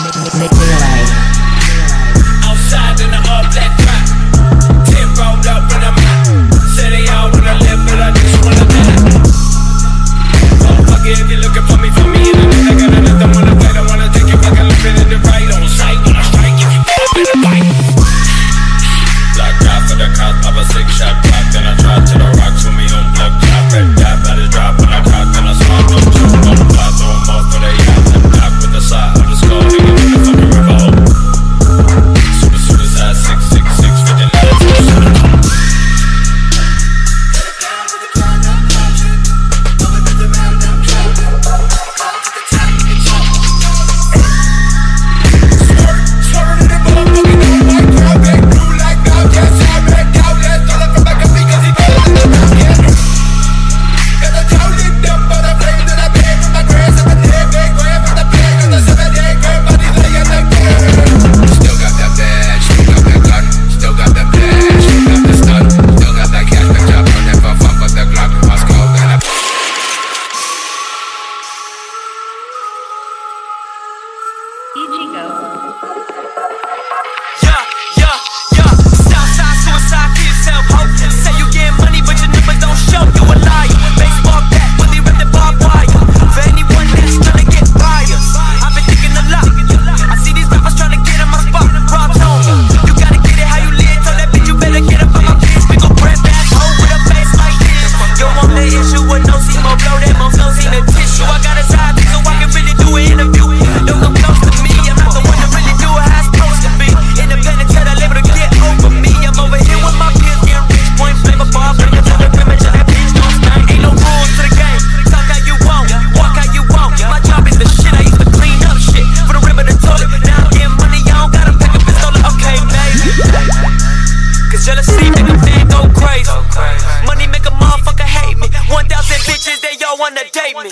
In the all black See Seymour, blow that most don't see the tissue. I got a side so I can really do an interview. Don't come close to me, I'm not the one to really do it how it's supposed to be. Independent, tell that label to get over me. I'm over here with my peers, getting rich, point flavor, bar, bring it to the rim, and that bitch don't stand. Ain't no rules to the game, talk how you want, walk how you want. My job is the shit, I used to clean up shit. For the river of the toilet, now I'm getting money, I don't gotta pick up this dollar. Okay, baby. Cause jealousy, a man, go crazy. Money make one to date me.